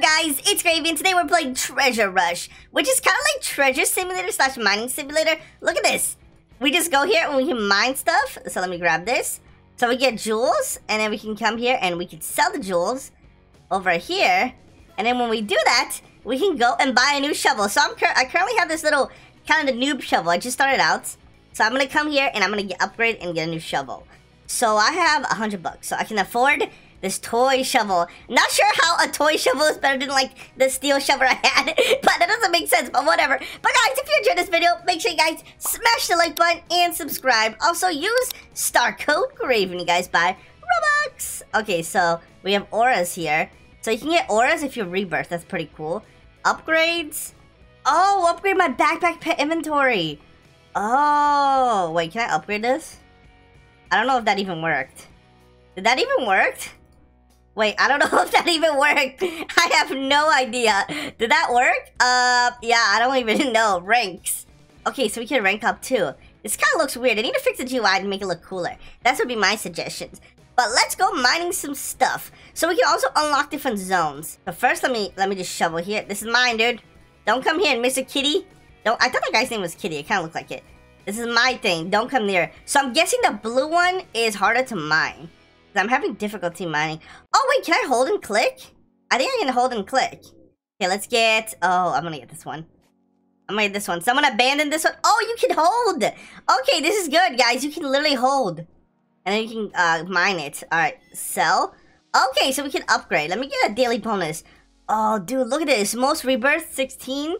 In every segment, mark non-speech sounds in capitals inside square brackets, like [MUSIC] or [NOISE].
guys? It's Gravy, and today we're playing Treasure Rush, which is kind of like Treasure Simulator slash Mining Simulator. Look at this. We just go here and we can mine stuff. So let me grab this. So we get jewels, and then we can come here and we can sell the jewels over here. And then when we do that, we can go and buy a new shovel. So I'm cur I currently have this little kind of the noob shovel. I just started out. So I'm going to come here and I'm going to get upgrade and get a new shovel. So I have hundred bucks. So I can afford this toy shovel. Not sure how a toy shovel is better than like the steel shovel I had, [LAUGHS] but that doesn't make sense, but whatever. But guys, if you enjoyed this video, make sure you guys smash the like button and subscribe. Also, use star code GRAVY when you guys buy Robux. Okay, so we have auras here. So you can get auras if you rebirth. That's pretty cool. Upgrades. Oh, upgrade my backpack pet inventory. Oh, wait, can I upgrade this? I don't know if that even worked. Did that even work? Wait, I don't [LAUGHS] know if that even worked. I have no idea. Did that work? Uh, yeah, I don't even [LAUGHS] know. Ranks. Okay, so we can rank up too. This kind of looks weird. I need to fix the GUI to make it look cooler. That would be my suggestions. But let's go mining some stuff. So we can also unlock different zones. But first, let me let me just shovel here. This is mine, dude. Don't come here, Mr. Kitty. Don't. I thought the guy's name was Kitty. It kind of looked like it. This is my thing. Don't come near. So I'm guessing the blue one is harder to mine. I'm having difficulty mining. Oh, wait, can I hold and click? I think I can hold and click. Okay, let's get... Oh, I'm gonna get this one. I'm gonna get this one. Someone abandoned this one. Oh, you can hold! Okay, this is good, guys. You can literally hold. And then you can uh, mine it. Alright, sell. Okay, so we can upgrade. Let me get a daily bonus. Oh, dude, look at this. Most rebirth, 16.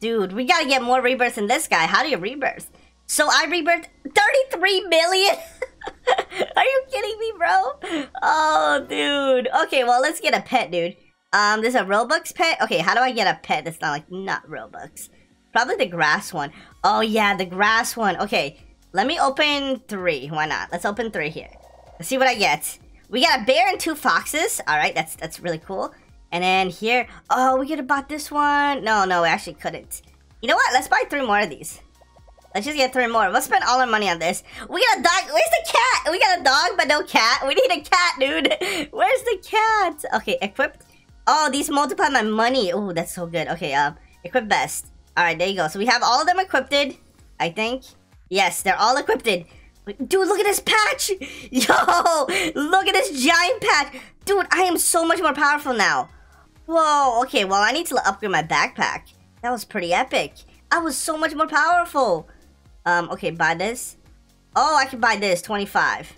Dude, we gotta get more rebirths than this guy. How do you rebirth? So I rebirthed 33 million? [LAUGHS] [LAUGHS] Are you kidding me, bro? Oh, dude. Okay, well, let's get a pet, dude. Um, there's a Robux pet. Okay, how do I get a pet that's not, like, not Robux? Probably the grass one. Oh, yeah, the grass one. Okay, let me open three. Why not? Let's open three here. Let's see what I get. We got a bear and two foxes. All right, that's that's really cool. And then here, oh, we could have bought this one. No, no, we actually couldn't. You know what? Let's buy three more of these. Let's just get three more. Let's spend all our money on this. We got a dog. Where's the cat? We got a dog, but no cat. We need a cat, dude. [LAUGHS] Where's the cat? Okay, equipped. Oh, these multiply my money. Oh, that's so good. Okay, um, equip best. All right, there you go. So we have all of them equipped, I think. Yes, they're all equipped. Dude, look at this patch. [LAUGHS] Yo, look at this giant patch. Dude, I am so much more powerful now. Whoa, okay, well, I need to upgrade my backpack. That was pretty epic. I was so much more powerful. Um, okay, buy this. Oh, I can buy this, 25.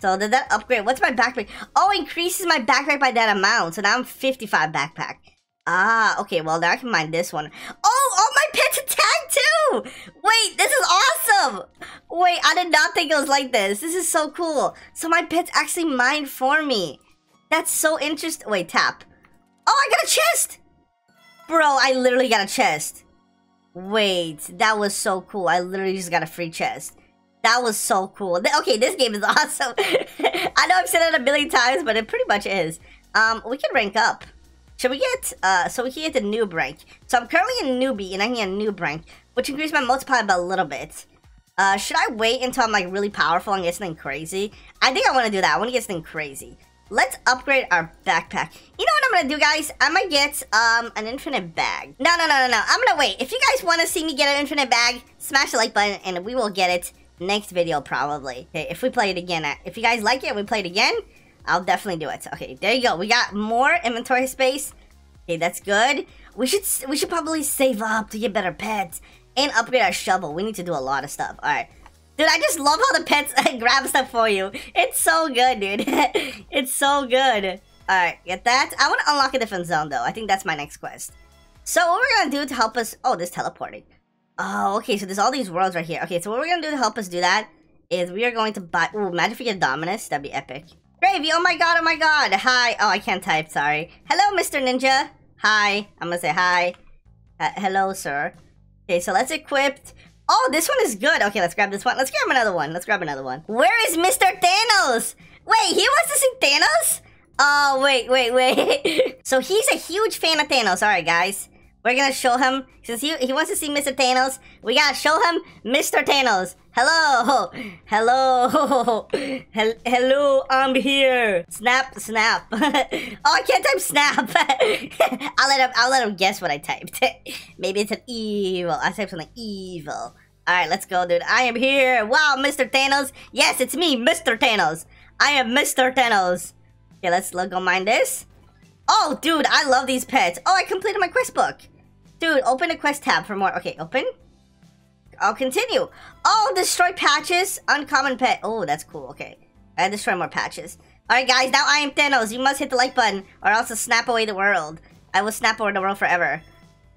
So did that upgrade? What's my backpack? Oh, increases my backpack by that amount. So now I'm 55 backpack. Ah, okay, well, now I can mine this one. Oh, all my pets attack too! Wait, this is awesome! Wait, I did not think it was like this. This is so cool. So my pets actually mine for me. That's so interesting. Wait, tap. Oh, I got a chest! Bro, I literally got a chest. Wait, that was so cool. I literally just got a free chest. That was so cool. Okay, this game is [LAUGHS] awesome. [LAUGHS] I know I've said it a million times, but it pretty much is. Um, we can rank up. Should we get, uh, so we can get the noob rank. So I'm currently a newbie, and I can get a noob rank, which increases my multiplier by a little bit. Uh, should I wait until I'm, like, really powerful and get something crazy? I think I want to do that. I want to get something crazy. Let's upgrade our backpack. You know what I'm gonna do, guys? I'm gonna get um an infinite bag. No, no, no, no, no. I'm gonna wait. If you guys want to see me get an infinite bag, smash the like button, and we will get it next video, probably. Okay, if we play it again. Uh, if you guys like it, we play it again, I'll definitely do it. Okay, there you go. We got more inventory space. Okay, that's good. We should we should probably save up to get better pets and upgrade our shovel. We need to do a lot of stuff. All right. Dude, I just love how the pets [LAUGHS] grab stuff for you. It's so good, dude. [LAUGHS] it's so good. Alright, get that. I want to unlock a different zone, though. I think that's my next quest. So what we're going to do to help us... Oh, this teleporting. Oh, okay, so there's all these worlds right here. Okay, so what we're going to do to help us do that is we are going to buy... Ooh, imagine if we get Dominus. That'd be epic. Gravy, oh my god, oh my god. Hi. Oh, I can't type, sorry. Hello, Mr. Ninja. Hi. I'm going to say hi. Uh, hello, sir. Okay, so let's equip... Oh, this one is good. Okay, let's grab this one. Let's grab another one. Let's grab another one. Where is Mr. Thanos? Wait, he wants to see Thanos? Oh, wait, wait, wait. [LAUGHS] so he's a huge fan of Thanos. All right, guys. We're gonna show him, since he, he wants to see Mr. Thanos, we gotta show him Mr. Thanos. Hello! Hello! Hel hello, I'm here! Snap, snap. [LAUGHS] oh, I can't type snap! [LAUGHS] I'll let him, I'll let him guess what I typed. [LAUGHS] Maybe it's an evil. I typed something evil. Alright, let's go, dude. I am here! Wow, Mr. Thanos! Yes, it's me, Mr. Thanos! I am Mr. Thanos! Okay, let's go mine this. Oh, dude, I love these pets. Oh, I completed my quest book. Dude, open a quest tab for more. Okay, open. I'll continue. Oh, destroy patches. Uncommon pet. Oh, that's cool. Okay. I destroy more patches. Alright, guys, now I am Thanos. You must hit the like button or else I'll snap away the world. I will snap away the world forever.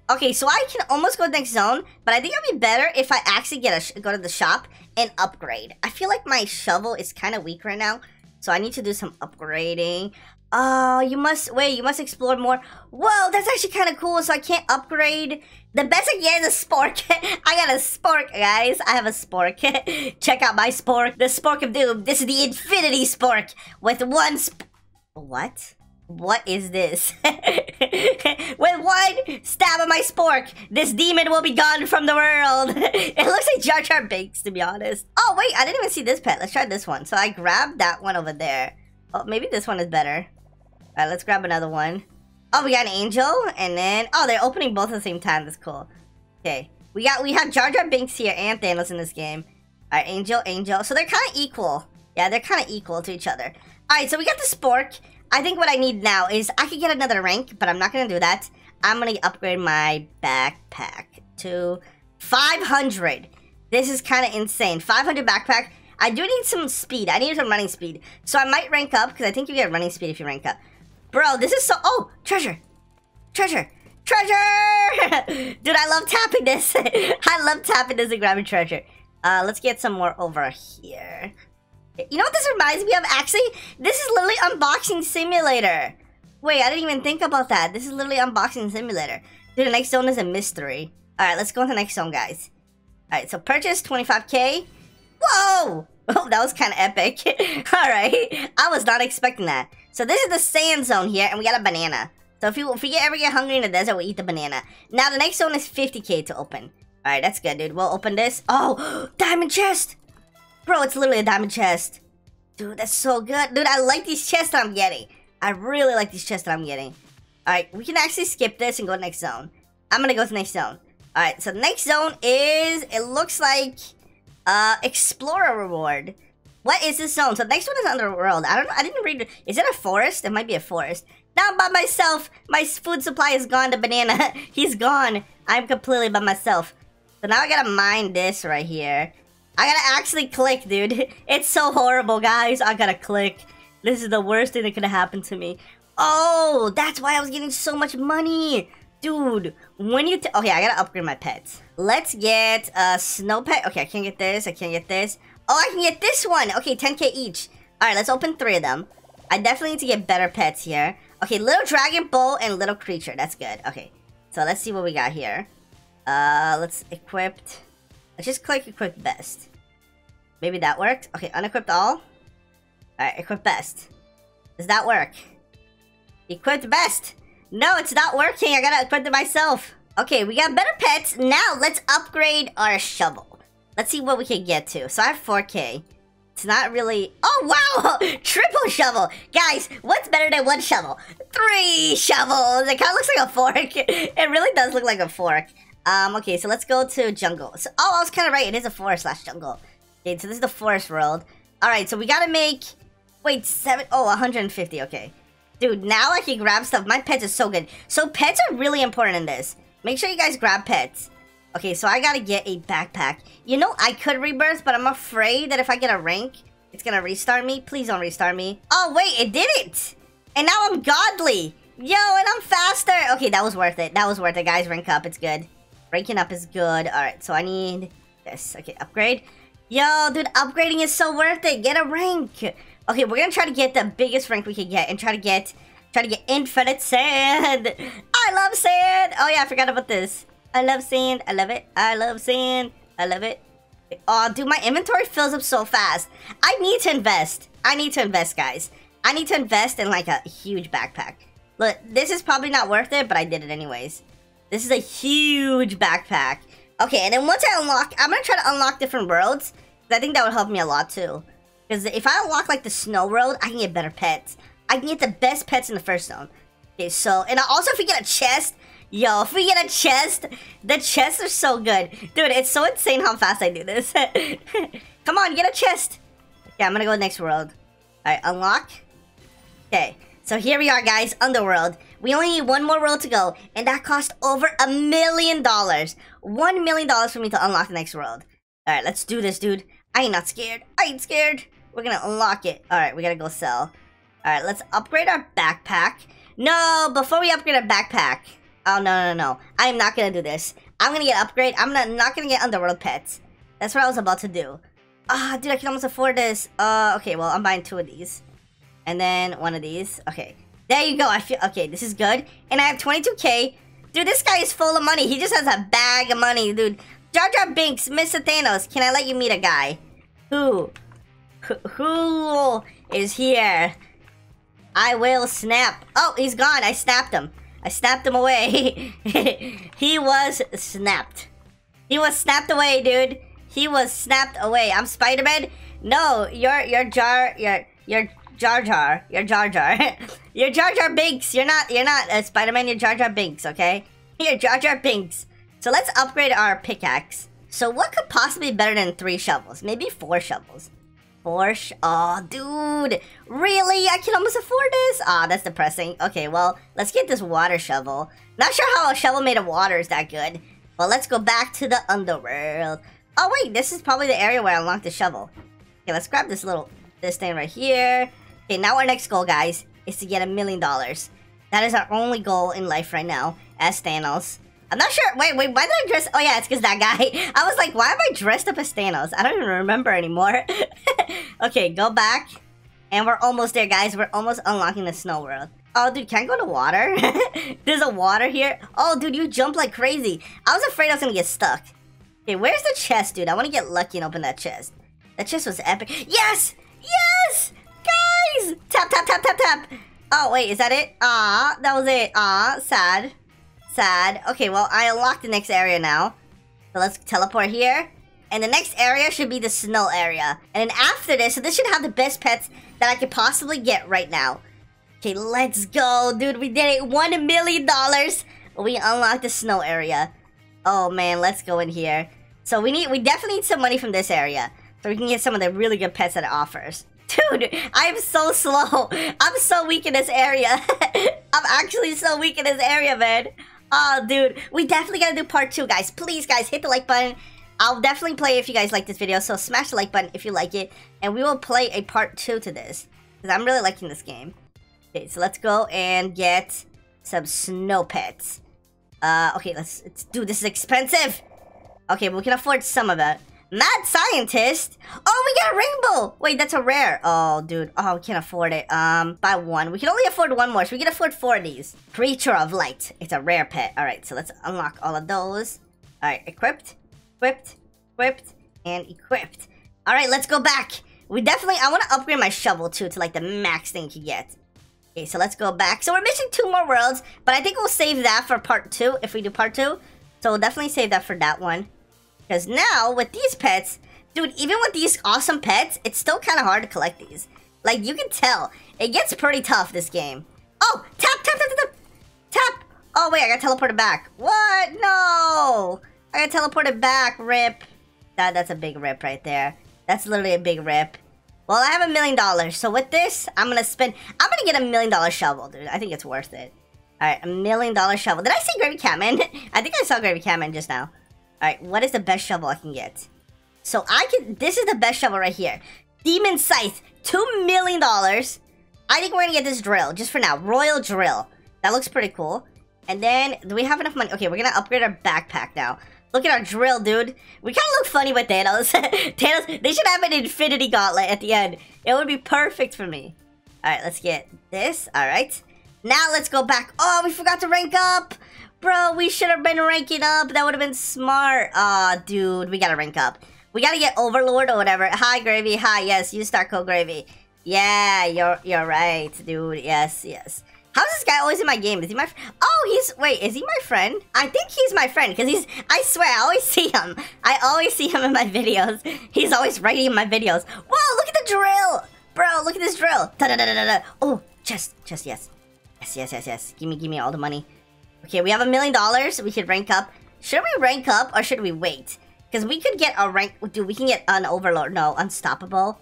Okay, so I can almost go next zone, but I think it'll be better if I actually get a go to the shop and upgrade. I feel like my shovel is kind of weak right now, so I need to do some upgrading. Oh, you must, wait, you must explore more. Whoa, that's actually kind of cool, so I can't upgrade. The best get is a spork. [LAUGHS] I got a spork, guys. I have a spork. [LAUGHS] Check out my spork. The spork of doom. This is the infinity spork with one sp What? What is this? [LAUGHS] With one stab of my spork, this demon will be gone from the world. it looks like Jar Jar Binks, to be honest. Oh, wait, I didn't even see this pet. Let's try this one. So I grabbed that one over there. Oh, maybe this one is better. All right, let's grab another one. Oh, we got an angel, and then oh, they're opening both at the same time. That's cool. Okay, we got we have Jar Jar Binks here and Thanos in this game. All right, angel, angel. So they're kind of equal. Yeah, they're kind of equal to each other. All right, so we got the Spork. I think what I need now is I could get another rank, but I'm not gonna do that. I'm gonna upgrade my backpack to 500. This is kind of insane. 500 backpack. I do need some speed. I need some running speed. So I might rank up, because I think you get running speed if you rank up. Bro, this is so... Oh, treasure. Treasure. Treasure! [LAUGHS] Dude, I love tapping this. [LAUGHS] I love tapping this and grabbing treasure. Uh, let's get some more over here. You know what this reminds me of? Actually, this is literally Unboxing Simulator. Wait, I didn't even think about that. This is literally Unboxing Simulator. Dude, the next zone is a mystery. Alright, let's go to the next zone, guys. Alright, so purchase 25k. Whoa! [LAUGHS] Oh, that was kind of epic. Alright, I was not expecting that. So this is the sand zone here, and we got a banana. So if you if we ever get hungry in the desert, we'll eat the banana. Now the next zone is 50k to open. Alright, that's good, dude. We'll open this. Oh, [GASPS] diamond chest! Bro, it's literally a diamond chest. Dude, that's so good. Dude, I like these chests that I'm getting. I really like these chests that I'm getting. Alright, we can actually skip this and go next zone. I'm gonna go to the next zone. Alright, so the next zone is, it looks like, uh, Explorer Reward. What is this zone? So next one is Underworld. I don't know. I didn't read. Is it a forest? It might be a forest. Now by myself. My food supply is gone. The banana. [LAUGHS] He's gone. I'm completely by myself. So now I gotta mine this right here. I gotta actually click, dude. [LAUGHS] It's so horrible, guys. I gotta click. This is the worst thing that could have happened to me. Oh, that's why I was getting so much money. Dude, when you... okay, I gotta upgrade my pets. Let's get a snow pet. Okay, I can't get this. I can't get this. Oh, I can get this one. Okay, 10k each. All right, let's open three of them. I definitely need to get better pets here. Okay, little dragon bull and little creature. That's good. Okay, so let's see what we got here. Uh, let's equip. Let's just click equip best. Maybe that worked. Okay, unequipped all. All right, equip best. Does that work? Equipped best. No, it's not working. I gotta equip it myself. Okay, we got better pets. Now let's upgrade our shovel. Let's see what we can get to. So I have 4K. It's not really... Oh, wow! [LAUGHS] Triple shovel! Guys, what's better than one shovel? Three shovels! It kind of looks like a fork. [LAUGHS] It really does look like a fork. Um, okay, so let's go to jungle. So, oh, I was kind of right. It is a forest slash jungle. Okay, so this is the forest world. Alright, so we gotta make... Wait, seven... Oh, 150, okay. Dude, now I can grab stuff. My pets are so good. So pets are really important in this. Make sure you guys grab pets. Okay, so I gotta get a backpack. You know, I could rebirth, but I'm afraid that if I get a rank, it's gonna restart me. Please don't restart me. Oh, wait, it did it! And now I'm godly! Yo, and I'm faster! Okay, that was worth it. That was worth it, guys. Rank up, it's good. Ranking up is good. Alright, so I need this. Okay, upgrade. Yo, dude, upgrading is so worth it. Get a rank. Okay, we're gonna try to get the biggest rank we can get and try to get try to get infinite sand. [LAUGHS] I love sand. Oh yeah, I forgot about this. I love sand. I love it. I love sand. I love it. Oh, dude, my inventory fills up so fast. I need to invest. I need to invest, guys. I need to invest in like a huge backpack. Look, this is probably not worth it, but I did it anyways. This is a huge backpack. Okay, and then once I unlock, I'm gonna try to unlock different worlds. I think that would help me a lot too. Because if I unlock like the snow world, I can get better pets. I can get the best pets in the first zone. Okay, so, and also if we get a chest, yo, if we get a chest, the chests are so good. Dude, it's so insane how fast I do this. [LAUGHS] Come on, get a chest. Okay, I'm gonna go next world. Alright, unlock. Okay, so here we are, guys, Underworld. We only need one more world to go, and that cost over a million dollars. One million dollars for me to unlock the next world. Alright, let's do this, dude. I ain't not scared. I ain't scared. We're gonna unlock it. Alright, we gotta go sell. Alright, let's upgrade our backpack. No, before we upgrade our backpack. Oh, no, no, no. I am not gonna do this. I'm gonna get upgrade. I'm not, not gonna get Underworld pets. That's what I was about to do. Ah, oh, dude, I can almost afford this. Uh, okay, well, I'm buying two of these. And then one of these. Okay. There you go. I feel... Okay, this is good. And I have 22k. Dude, this guy is full of money. He just has a bag of money, dude. Jar Jar Binks, Mr. Thanos, can I let you meet a guy? Who? Who is here? I will snap. Oh, he's gone. I snapped him. I snapped him away. [LAUGHS] he was snapped. He was snapped away, dude. He was snapped away. I'm Spider-Man. No, you're you're Jar you're you're Jar Jar. You're Jar Jar. [LAUGHS] you're Jar Jar Binks. You're not you're not a Spider-Man, you're Jar Jar Binks, okay? [LAUGHS] You're Jar Jar Binks. So let's upgrade our pickaxe. So what could possibly be better than three shovels? Maybe four shovels. Sh- Oh, dude. Really? I can almost afford this? Ah, oh, that's depressing. Okay, well, let's get this water shovel. Not sure how a shovel made of water is that good. But let's go back to the underworld. Oh, wait. This is probably the area where I unlocked the shovel. Okay, let's grab this little... This thing right here. Okay, now our next goal, guys, is to get a million dollars. That is our only goal in life right now, as Thanos. I'm not sure. Wait, wait, why did I dress? Oh, yeah, it's because that guy. [LAUGHS] I was like, why am I dressed up as Thanos? I don't even remember anymore. [LAUGHS] okay, go back. And we're almost there, guys. We're almost unlocking the snow world. Oh, dude, can I go to water? [LAUGHS] There's a water here. Oh, dude, you jump like crazy. I was afraid I was going to get stuck. Okay, where's the chest, dude? I want to get lucky and open that chest. That chest was epic. Yes! Yes! Guys! Tap, tap, tap, tap, tap. Oh, wait, is that it? Ah, that was it. Ah, sad. Sad. Okay, well, I unlocked the next area now. So let's teleport here. And the next area should be the snow area. And then after this, so this should have the best pets that I could possibly get right now. Okay, let's go. Dude, we did it. One million dollars. We unlocked the snow area. Oh, man, let's go in here. So we need, we definitely need some money from this area. So we can get some of the really good pets that it offers. [LAUGHS] Dude, I'm so slow. I'm so weak in this area. [LAUGHS] I'm actually so weak in this area, man. Oh, dude. We definitely gotta do part two, guys. Please, guys, hit the like button. I'll definitely play if you guys like this video, so smash the like button if you like it. And we will play a part two to this. Because I'm really liking this game. Okay, so let's go and get some snow pets. Uh, okay, let's, let's do this is expensive. Okay, we can afford some of it. Mad scientist? Oh, we got a rainbow! Wait, that's a rare. Oh, dude. Oh, we can't afford it. Um, buy one. We can only afford one more, so we can afford four of these. Creature of light. It's a rare pet. Alright, so let's unlock all of those. Alright, equipped, equipped, equipped, and equipped. Alright, let's go back. We definitely, I want to upgrade my shovel, too, to, like, the max thing you can get. Okay, so let's go back. So we're missing two more worlds, but I think we'll save that for part two, if we do part two. So we'll definitely save that for that one. Because now, with these pets, dude, even with these awesome pets, it's still kind of hard to collect these. Like, you can tell. It gets pretty tough, this game. Oh, tap, tap, tap, tap, tap. Oh, wait, I got teleported back. What? No. I got teleported back. Rip. That, that's a big rip right there. That's literally a big rip. Well, I have a million dollars. So with this, I'm going to spend... I'm going to get a million dollar shovel, dude. I think it's worth it. Alright, a million dollar shovel. Did I say Gravy Catman? [LAUGHS] I think I saw Gravy Catman just now. Alright, what is the best shovel I can get? So I can... This is the best shovel right here. Demon Scythe. $2 million. I think we're gonna get this drill, just for now. Royal Drill. That looks pretty cool. And then, do we have enough money? Okay, we're gonna upgrade our backpack now. Look at our drill, dude. We kind of look funny with Thanos. [LAUGHS] Thanos, they should have an infinity gauntlet at the end. It would be perfect for me. Alright, let's get this. Alright. Now let's go back. Oh, we forgot to rank up. Bro, we should have been ranking up. That would have been smart. Aw, oh, dude, we gotta rank up. We gotta get Overlord or whatever. Hi, Gravy. Hi, yes, you start code Gravy. Yeah, you're you're right, dude. Yes, yes. How's this guy always in my game? Is he my... Oh, he's... Wait, is he my friend? I think he's my friend because he's... I swear, I always [LAUGHS] see him. I always see him in my videos. He's always writing in my videos. Whoa, look at the drill. Bro, look at this drill. Da -da -da -da -da. Oh, just, just, yes. Yes, yes, yes, yes. Give me, give me all the money. Okay, we have a million dollars. We could rank up. Should we rank up or should we wait? Because we could get a rank... Dude, we can get an overlord. No, unstoppable.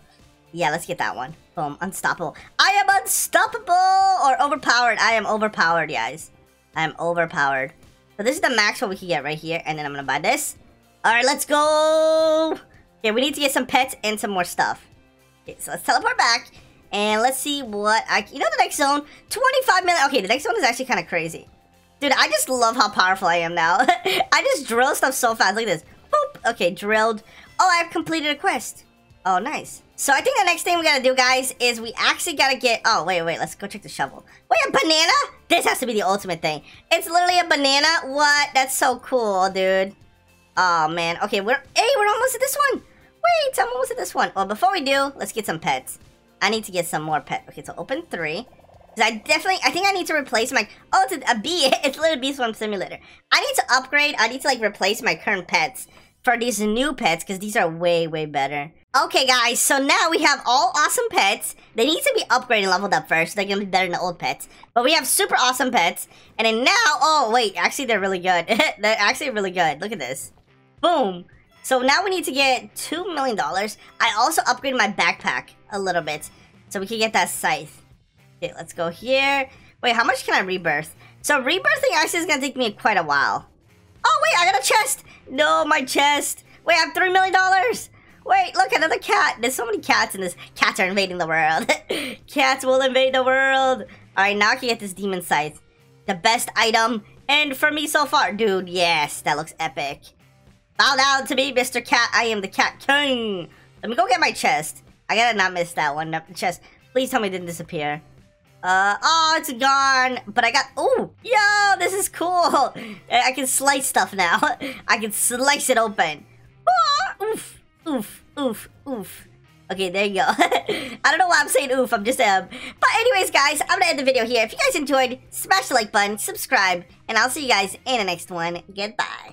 Yeah, let's get that one. Boom, unstoppable. I am unstoppable! Or overpowered. I am overpowered, guys. I am overpowered. So this is the max what we can get right here. And then I'm gonna buy this. Alright, let's go! Okay, we need to get some pets and some more stuff. Okay, so let's teleport back. And let's see what I... You know the next zone? 25 million... Okay, the next zone is actually kind of crazy. Dude, I just love how powerful I am now. [LAUGHS] I just drill stuff so fast. Look at this. Boop. Okay, drilled. Oh, I've completed a quest. Oh, nice. So I think the next thing we gotta do, guys, is we actually gotta get... Oh, wait, wait, let's go check the shovel. Wait, a banana? This has to be the ultimate thing. It's literally a banana? What? That's so cool, dude. Oh, man. Okay, we're... Hey, we're almost at this one. Wait, I'm almost at this one. Well, before we do, let's get some pets. I need to get some more pet. Okay, so open three. I definitely, I think I need to replace my, oh, it's a, bee. [LAUGHS] It's Little Bee Swarm Simulator. I need to upgrade. I need to, like, replace my current pets for these new pets because these are way, way better. Okay, guys, so now we have all awesome pets. They need to be upgraded and leveled up first. They're going to be better than the old pets. But we have super awesome pets. And then now, oh, wait, actually, they're really good. [LAUGHS] they're actually really good. Look at this. Boom. So now we need to get $2 million. I also upgraded my backpack a little bit. So we can get that scythe. Okay, let's go here. Wait, how much can I rebirth? So rebirthing actually is to take me quite a while. Oh, wait, I got a chest. No, my chest. Wait, I have $3 million. Wait, look, another cat. There's so many cats in this. Cats are invading the world. [LAUGHS] cats will invade the world. All right, now I can get this demon scythe. The best item. And for me so far. Dude, yes, that looks epic. Bow down to me, Mr. Cat. I am the Cat King. Let me go get my chest. I gotta not miss that one. The chest. Please tell me it didn't disappear. Uh, oh, it's gone. But I got, oh, yo, this is cool. I can slice stuff now. [LAUGHS] I can slice it open. Oh, oof. Oof, oof, oof. Okay, there you go. [LAUGHS] I don't know why I'm saying oof, I'm just, um... But anyways, guys, I'm gonna end the video here. If you guys enjoyed, smash the like button, subscribe, and I'll see you guys in the next one. Goodbye.